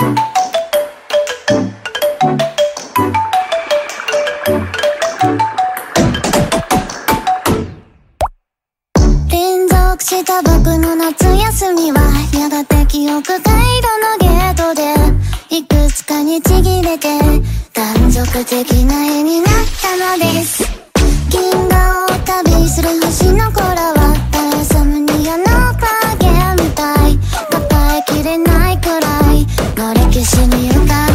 連続した僕の夏休みはやがて記憶回路のゲートでいくつかにちぎれて断続的な絵になったのです。we 敢